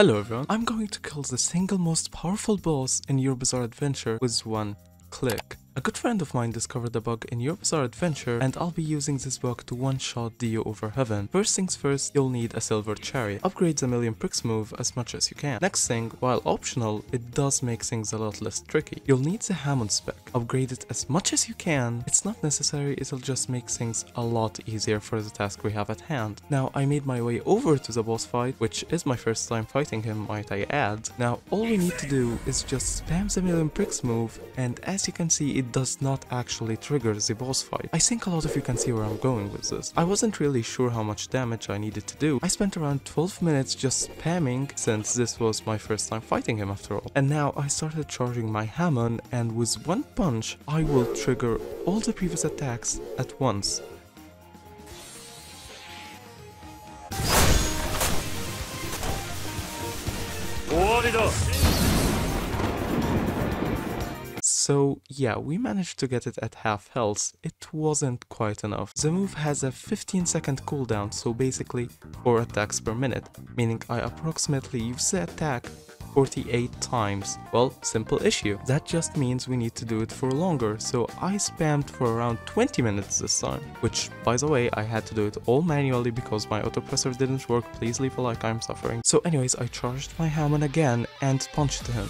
Hello everyone, I'm going to kill the single most powerful boss in Your Bizarre Adventure with one click. A good friend of mine discovered a bug in Your Bizarre Adventure and I'll be using this bug to one-shot Dio over heaven. First things first, you'll need a silver chariot. Upgrade the million pricks move as much as you can. Next thing, while optional, it does make things a lot less tricky. You'll need the Hamon spec. Upgrade it as much as you can. It's not necessary, it'll just make things a lot easier for the task we have at hand. Now, I made my way over to the boss fight, which is my first time fighting him, might I add. Now, all we need to do is just spam the million pricks move, and as you can see, it does not actually trigger the boss fight. I think a lot of you can see where I'm going with this. I wasn't really sure how much damage I needed to do. I spent around 12 minutes just spamming since this was my first time fighting him after all. And now I started charging my Hamon and with one punch I will trigger all the previous attacks at once. So yeah, we managed to get it at half health. It wasn't quite enough. The move has a 15 second cooldown, so basically 4 attacks per minute, meaning I approximately use the attack 48 times. Well, simple issue. That just means we need to do it for longer, so I spammed for around 20 minutes this time. Which, by the way, I had to do it all manually because my autopressor didn't work, please leave a like, I'm suffering. So anyways, I charged my Hamon again and punched him.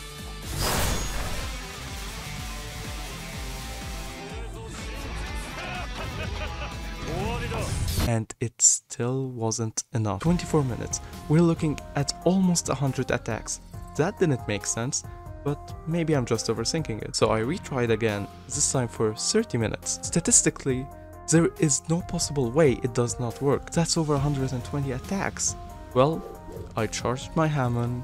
And it still wasn't enough. 24 minutes. We're looking at almost 100 attacks. That didn't make sense, but maybe I'm just overthinking it. So I retried again, this time for 30 minutes. Statistically, there is no possible way it does not work. That's over 120 attacks. Well, I charged my Hamon,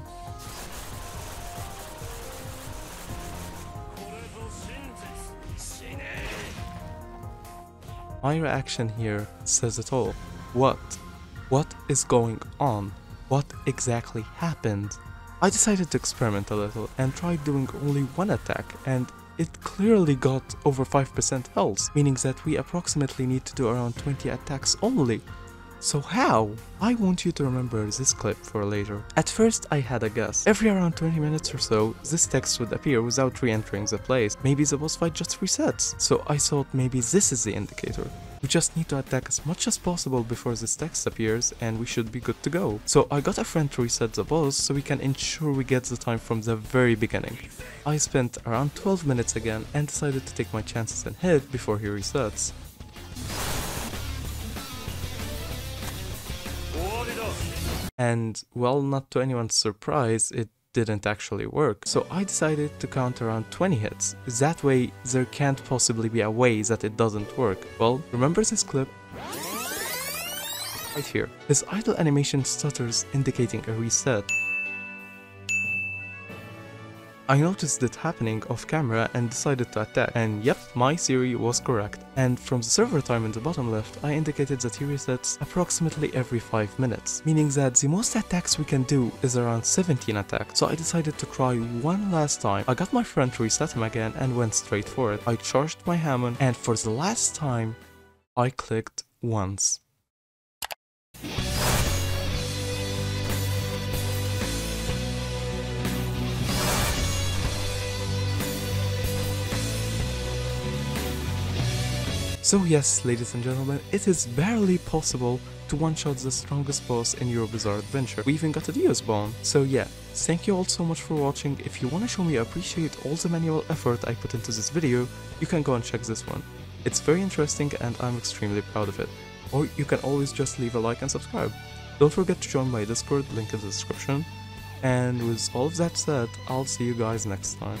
My reaction here says it all. What? What is going on? What exactly happened? I decided to experiment a little and tried doing only one attack and it clearly got over 5% health, meaning that we approximately need to do around 20 attacks only. So how? I want you to remember this clip for later. At first I had a guess. Every around 20 minutes or so, this text would appear without re-entering the place. Maybe the boss fight just resets. So I thought maybe this is the indicator. We just need to attack as much as possible before this text appears and we should be good to go. So I got a friend to reset the boss so we can ensure we get the time from the very beginning. I spent around 12 minutes again and decided to take my chances and hit before he resets. And well, not to anyone's surprise, it didn't actually work. So I decided to count around 20 hits. That way, there can't possibly be a way that it doesn't work. Well, remember this clip? Right here. His idle animation stutters indicating a reset. I noticed it happening off camera and decided to attack, and yep, my theory was correct. And from the server time in the bottom left, I indicated that he resets approximately every 5 minutes, meaning that the most attacks we can do is around 17 attacks, so I decided to try one last time. I got my friend to reset him again and went straight for it. I charged my Hamon, and for the last time, I clicked once. So yes, ladies and gentlemen, it is barely possible to one-shot the strongest boss in your Bizarre Adventure. We even got a Dio spawn. So yeah, thank you all so much for watching. If you want to show me I appreciate all the manual effort I put into this video, you can go and check this one. It's very interesting and I'm extremely proud of it. Or you can always just leave a like and subscribe. Don't forget to join my Discord, link in the description. And with all of that said, I'll see you guys next time.